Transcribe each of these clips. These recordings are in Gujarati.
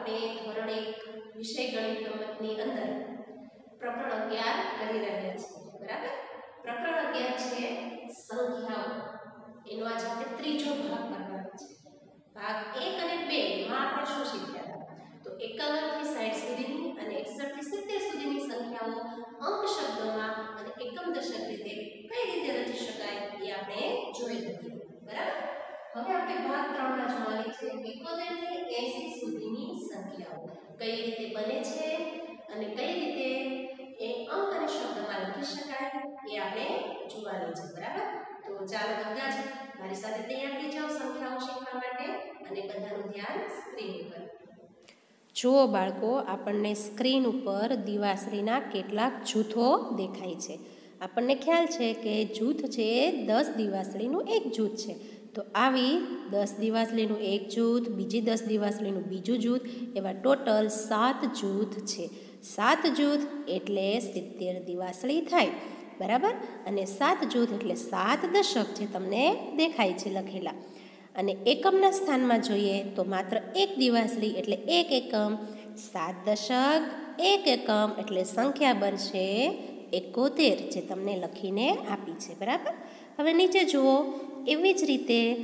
આપણે ધોરણ એક વિષય ગણિત રમતની અંદર પ્રકરણ અગિયાર કરી રહ્યા છીએ, બરાબર? પ્રકરણ અગિયાર છે સંખ્યાઓ. એનો આજે આપણે ત્રીજો ભાગ હવે આપણે ભાગ ત્રણમાં જોવાની છે. 71 થી 80 સુધીની સંખ્યાઓ. કઈ રીતે બને છે અને કઈ રીતે એ અંક અને શબ્દમાં લખી શકાય એ આપણે જોવાની છે. બરાબર? તો ચાલો બધા જ મારી સાથે તૈયાર થઈ જાઓ સંખ્યાઓ શીખવા માટે અને બધાનું ધ્યાન સ્ક્રીન ઉપર. જુઓ બાળકો, આપણને સ્ક્રીન ઉપર દિવાશ્રીના કેટલાક જૂથો દેખાય છે. આપણને ખ્યાલ છે કે જૂથ છે દસ દિવાસળીનું એક જૂથ છે. તો આવી દસ દિવાસલીનું એક જૂથ, બીજી દસ દિવાસલીનું બીજું જૂથ, એવા ટોટલ સાત જૂથ છે. સાત જૂથ એટલે સિત્તેર દિવાસળી થાય, બરાબર? અને સાત જૂથ એટલે સાત દશક જે તમને દેખાય છે લખેલા. અને એકમના સ્થાનમાં જોઈએ તો માત્ર એક દિવાસળી એટલે એક એકમ, સાત દશક એક એકમ એટલે સંખ્યા બનશે એકોતેર જે તમને લખીને આપી છે, બરાબર? હવે નીચે જુઓ એવી જ રીતે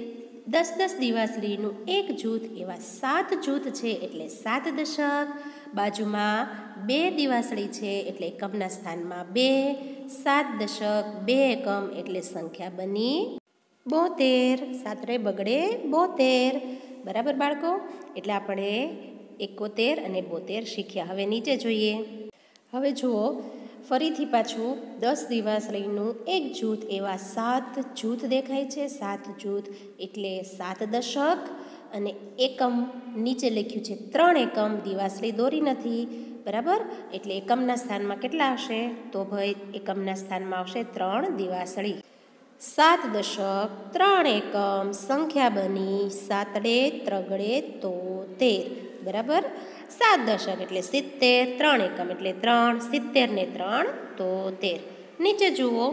દસ દસ દિવાસળીનું એક જૂથ એવા સાત જૂથ છે એટલે સાત દશક. બાજુમાં બે દિવાસળી છે એટલે એકમના સ્થાનમાં બે, સાત દશક, બે એકમ એટલે સંખ્યા બની બોતેર. સાતરે બગડે બોતેર. બરાબર બાળકો? એટલે આપણે એકોતેર અને બોતેર શીખ્યા. હવે નીચે જોઈએ. હવે જુઓ ફરીથી પાછું દસ દિવાસળીનું એક જૂથ એવા સાત જૂથ દેખાય છે. સાત જૂથ એટલે સાત દશક અને એકમ. નીચે લખ્યું છે, ત્રણ એકમ દિવાસળી દોરી નથી. બરાબર? એટલે એકમના સ્થાનમાં કેટલા આવશે? તો ભાઈ એકમના સ્થાનમાં આવશે ત્રણ દિવાસળી સાત દશક, ત્રણ એકમ, સંખ્યા બની સાતડે ત્રગડે તોતેર બરાબર? સાત દશક એટલે સિત્તેર, ત્રણ એકમ એટલે ત્રણ, સિત્તેર ને ત્રણ તોતેર નીચે જુઓ.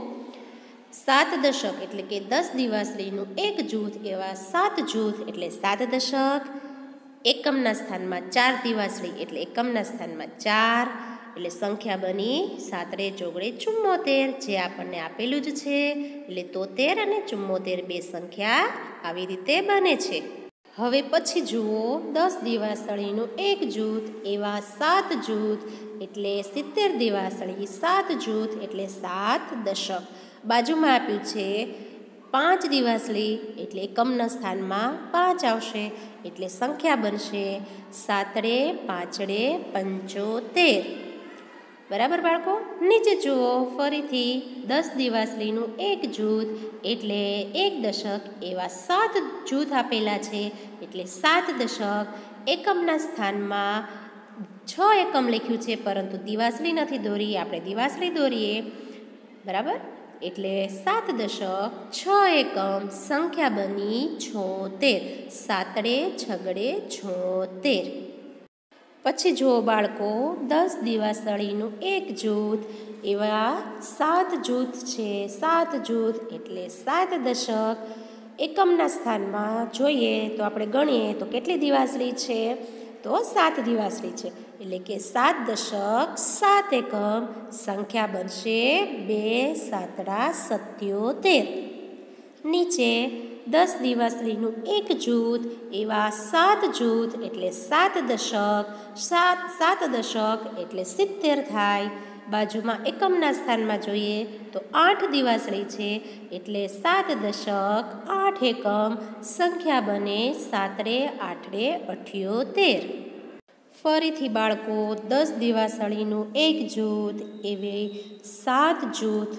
સાત દશક એટલે કે દસ દિવાસળીનું એક જૂથ એવા સાત જૂથ એટલે સાત દશક. એકમના સ્થાનમાં ચાર દિવાસળી એટલે એકમના સ્થાનમાં ચાર. એટલે સંખ્યા બની સાતરે ચોગડે ચુમ્મોતેર, જે આપણને આપેલું જ છે. એટલે તોતેર અને ચુમ્મોતેર બે સંખ્યા આવી રીતે બને છે. હવે પછી જુઓ, દસ દિવાસળીનું એક જૂથ એવા સાત જૂથ એટલે સિત્તેર દિવાસળી, સાત જૂથ એટલે સાત દશક. બાજુમાં આપ્યું છે, પાંચ દિવાસળી એટલે એકમના સ્થાનમાં પાંચ આવશે એટલે સંખ્યા બનશે સાતડે પાંચડે પંચોતેર. બરાબર બાળકો? નીચે જુઓ, ફરીથી દસ દિવાસળીનું એક જૂથ એટલે એક દશક એવા સાત જૂથ આપેલા છે. એટલે સાત દશક એકમના સ્થાનમાં છ એકમ લખ્યું છે, પરંતુ દિવાસળી નથી દોરી, આપણે દિવાસળી દોરીએ. બરાબર? એટલે સાત દશક છ એકમ સંખ્યા બની છોતેર. સાતડે છગડે છોતેર. પછી જુઓ બાળકો, દસ દિવાસળીનું એક જૂથ, એવા સાત જૂથ છે. સાત જૂથ એટલે સાત દશક. એકમના સ્થાનમાં જોઈએ તો આપણે ગણીએ તો કેટલી દિવાસળી છે? તો સાત દિવાસળી છે. એટલે કે સાત દશક, સાત એકમ, સંખ્યા બનશે બે, સાતડા સત્યોતેર. નીચે દસ દિવાસળીનું એક જૂથ, એવા સાત જૂથ એટલે સાત દશક, સાત સાત દશક એટલે સિત્તેર થાય. બાજુમાં એકમના સ્થાનમાં જોઈએ તો આઠ દિવાસળી છે એટલે સાત દશક, આઠ એકમ, સંખ્યા બને સાતરે આઠડે અઠ્યોતેર. ફરીથી બાળકો, દસ દિવાસળીનું એક જૂથ, એવી સાત જૂથ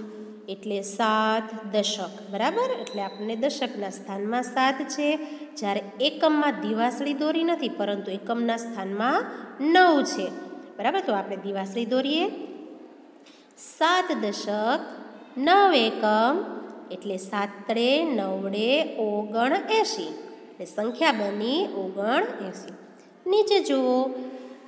એટલે સાત દશક, બરાબર? એટલે આપણને દશકના સ્થાનમાં સાત છે. જ્યારે એકમમાં દિવાસળી દોરી નથી, પરંતુ એકમના સ્થાનમાં નવ છે. બરાબર? તો આપણે દિવાસળી દોરીએ. સાત દશક, નવ એકમ, એટલે સાતડે નવડે ઓગણ એંશી એટલે સંખ્યા બની ઓગણ એંશી નીચે જુઓ.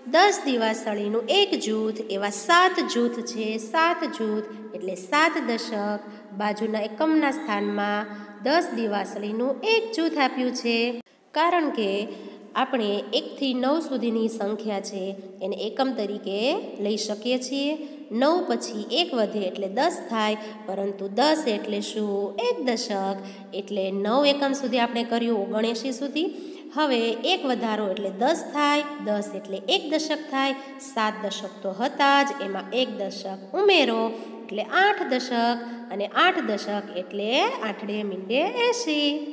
દસ દિવાસળીનું એક જૂથ, એવા સાત જૂથ છે. સાત જૂથ એટલે સાત દશક. બાજુના એકમના સ્થાનમાં દસ દિવાસળીનું એક જૂથ આપ્યું છે. કારણ કે આપણે એકથી નવ સુધીની સંખ્યા છે, એને એકમ તરીકે લઈ શકીએ છીએ. નવ પછી એક વધે એટલે દસ થાય, પરંતુ દસ એટલે શું? એક દશક. એટલે નવ એકમ સુધી આપણે કર્યું ઓગણએંશી સુધી. હવે એક વધારો એટલે દસ થાય, દસ એટલે એક દશક થાય, સાત દશક તો હતા જ, એમાં એક દશક ઉમેરો એટલે આઠ દશક અને આઠ દશક એટલે આઠડે મીંડે એંશી.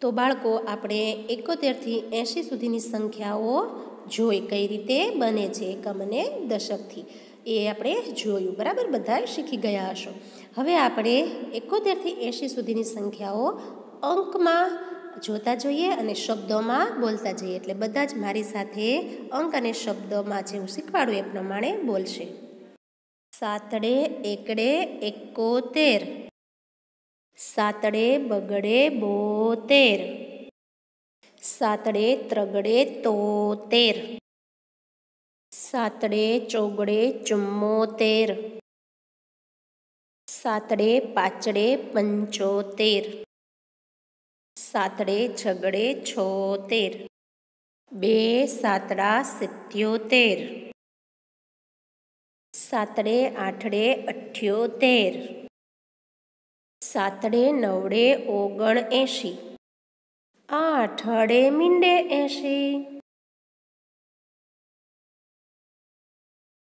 તો બાળકો, આપણે એકોતેરથી એંશી સુધીની સંખ્યાઓ જોઈ કઈ રીતે બને છે એકમ અને દશકથી એ આપણે જોયું, બરાબર? બધા શીખી ગયા હશો. હવે આપણે એકોતેરથી એંશી સુધીની સંખ્યાઓ અંકમાં જોતા જોઈએ અને શબ્દોમાં બોલતા જઈએ. એટલે બધા જ મારી સાથે અંક અને શબ્દોમાં જે હું શીખવાડું એ પ્રમાણે બોલશે. સાતડે એકડે એકોતેર. સાતડે બગડે બોતેર. સાતડે ત્રગડે તોતેર. સાતડે ચોગડે ચુમ્મોતેર. સાતડે પાચડે પંચોતેર. સાતડે છગડે છોતેર. બે સાતડા સિત્યોતેર. સાતડે આઠડે અઠ્યોતેર. સાતડે નવડે ઓગણ એંશી આઠડે મીંડે એંશી.